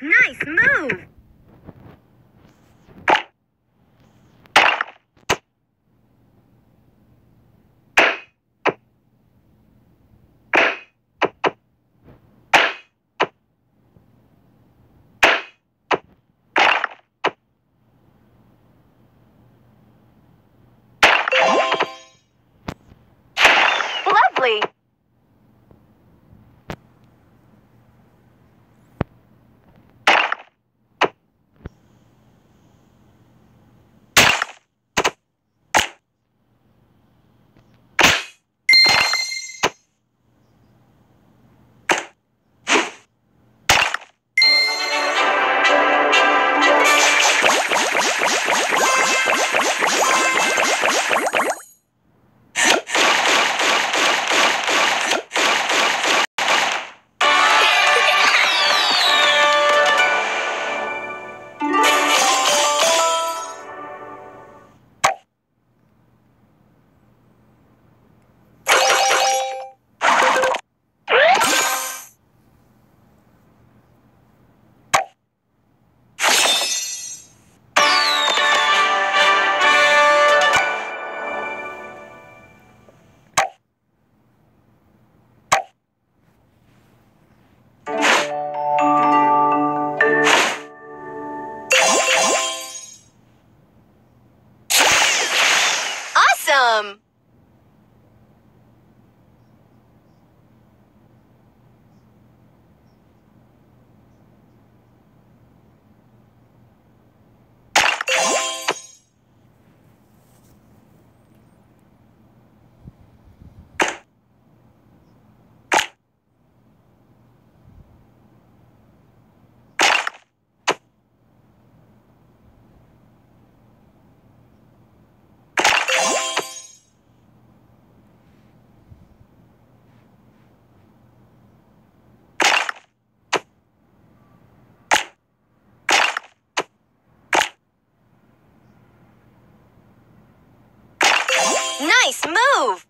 Nice move! Nice move!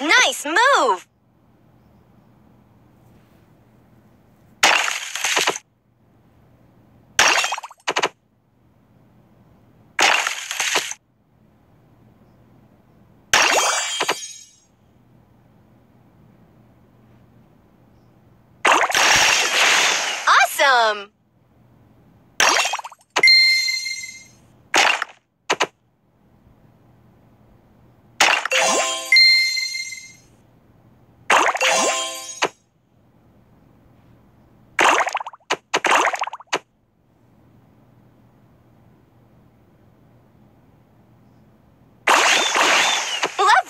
Nice move! Awesome!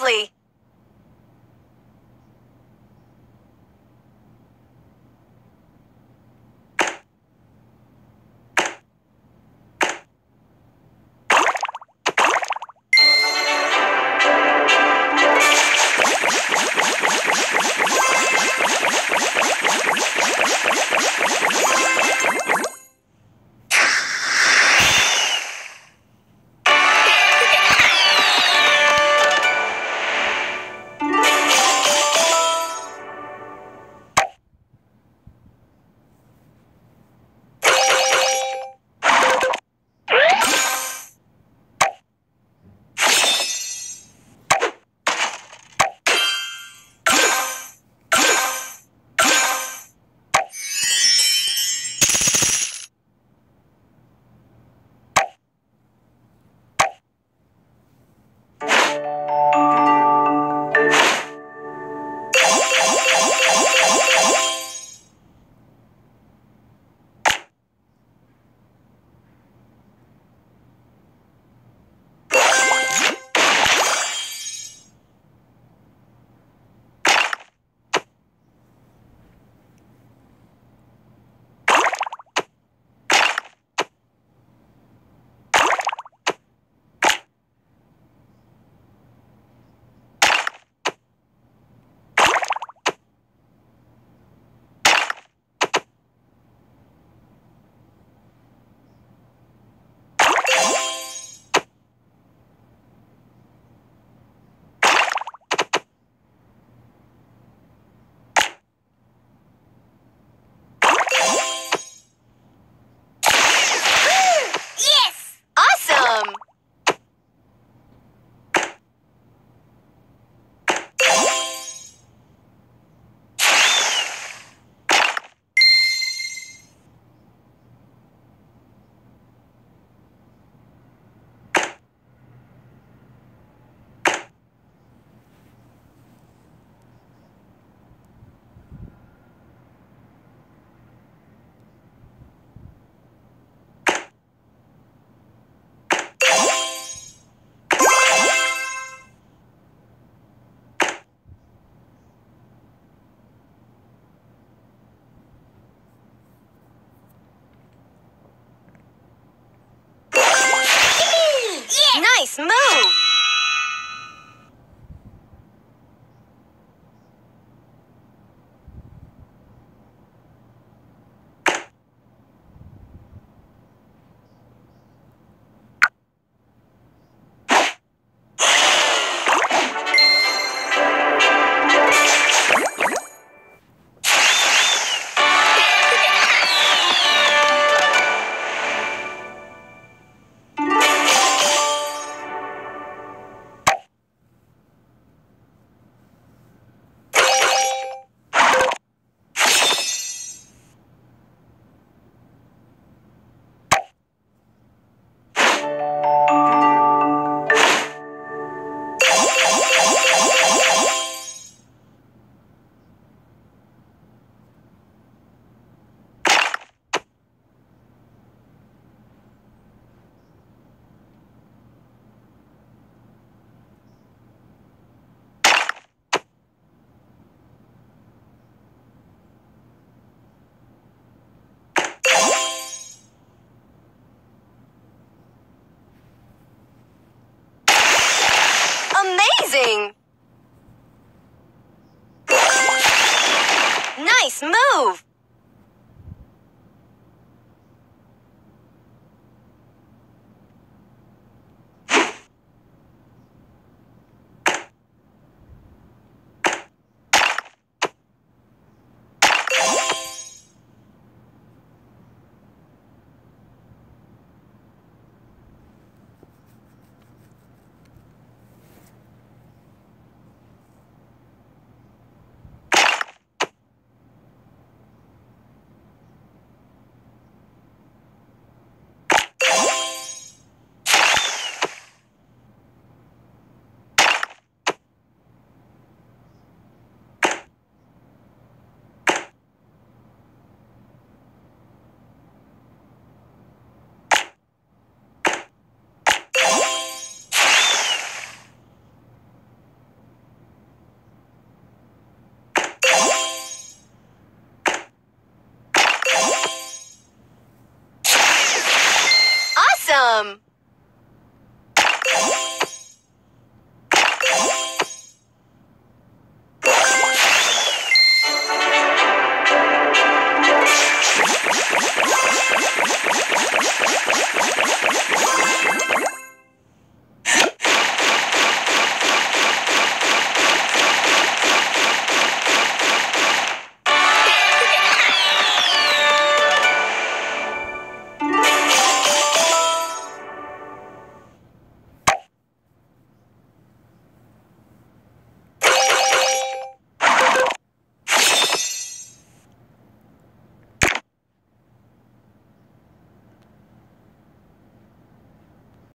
lovely. Move!